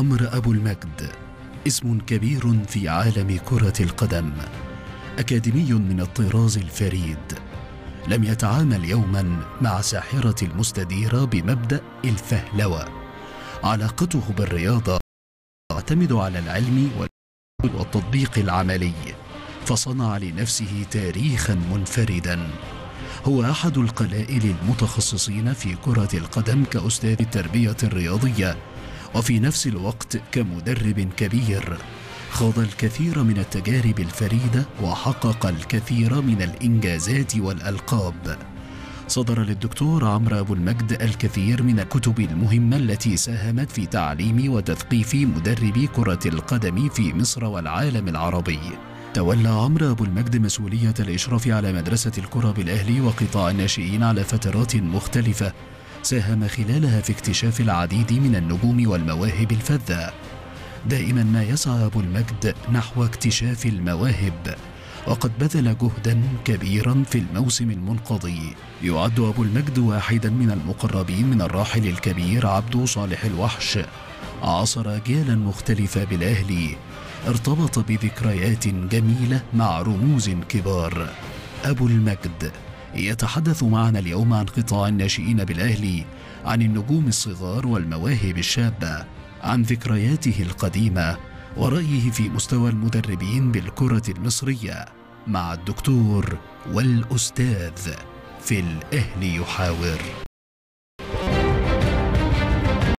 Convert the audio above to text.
عمرو أبو المجد. اسم كبير في عالم كرة القدم. أكاديمي من الطراز الفريد. لم يتعامل يوما مع ساحرة المستديرة بمبدأ الفهلوة. علاقته بالرياضة تعتمد على العلم والتطبيق العملي. فصنع لنفسه تاريخا منفردا. هو أحد القلائل المتخصصين في كرة القدم كأستاذ التربية الرياضية. وفي نفس الوقت كمدرب كبير. خاض الكثير من التجارب الفريدة وحقق الكثير من الإنجازات والألقاب. صدر للدكتور عمرو أبو المجد الكثير من الكتب المهمة التي ساهمت في تعليم وتثقيف مدربي كرة القدم في مصر والعالم العربي. تولى عمرو أبو المجد مسؤولية الإشراف على مدرسة الكرة بالأهلي وقطاع الناشئين على فترات مختلفة ساهم خلالها في اكتشاف العديد من النجوم والمواهب الفذة. دائما ما يسعى أبو المجد نحو اكتشاف المواهب. وقد بذل جهدا كبيرا في الموسم المنقضي يعد أبو المجد واحدا من المقربين من الراحل الكبير عبدو صالح الوحش. عاصر أجيالا مختلفة بالأهلي ارتبط بذكريات جميلة مع رموز كبار. أبو المجد. يتحدث معنا اليوم عن قطاع الناشئين بالأهلي عن النجوم الصغار والمواهب الشابة عن ذكرياته القديمة ورأيه في مستوى المدربين بالكرة المصرية مع الدكتور والأستاذ في الأهلي يحاور.